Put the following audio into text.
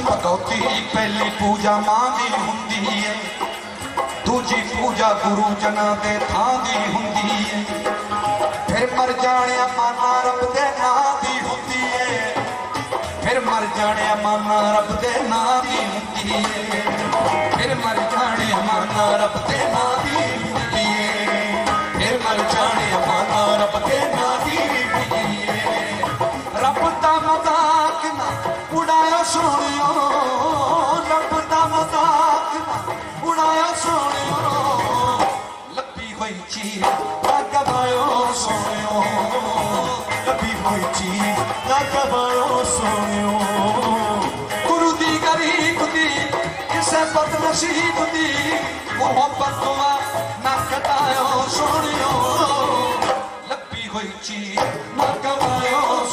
ਭਗਉਤੀ ਪਹਿਲੀ ਪੂਜਾ ਮਾਂ ਦੀ ਹੁੰਦੀ ਏ। ਦੂਜੀ ਪੂਜਾ ਗੁਰੂ ਜਨਾਂ ਦੇ ਥਾਂ ਦੀ ਹੁੰਦੀ ਏ। ਫਿਰ ਮਰ ਜਾਣਿਆ ਮਾਨਾ ਰੱਬ ਦੇ ਨਾਂ ਦੀ ਹੁੰਦੀ ਏ। ਫਿਰ ਮਰ ਜਾਣਿਆ ਮਾਨਾ ਰੱਬ ਦੇ ਨਾਂ ਦੀ ਹੁੰਦੀ ਏ। ਫਿਰ ਮਰ ਜਾਣਿਆ ਮਾਨਾ ਰੱਬ ਦੇ ਨਾਂ ਦੀ ਹੁੰਦੀ ਏ। ਫਿਰ ਮਰ ਜਾਣਿਆ ਮਾਨਾ ਚੀਜ਼ ਨਾ ਗਵਾਇਓ ਸੋਹਣਿਓ। ਲੱਭੀ ਹੋਈ ਚੀਜ਼ ਨਾ ਗਵਾਇਓ ਸੋਹਣਿਓ। ਗੁਰੂ ਦੀ ਗਰੀਬ ਦੀ, ਕਿਸੇ ਬਦਨਸੀਬ ਦੀ ਮੁਹੱਬਤ ਤੋਂ ਨਾ ਕਟਾਇਓ ਸੋਹਣਿਓ। ਲੱਭੀ ਹੋਈ ਚੀਜ਼ ਨਾ ਗਵਾਇਓ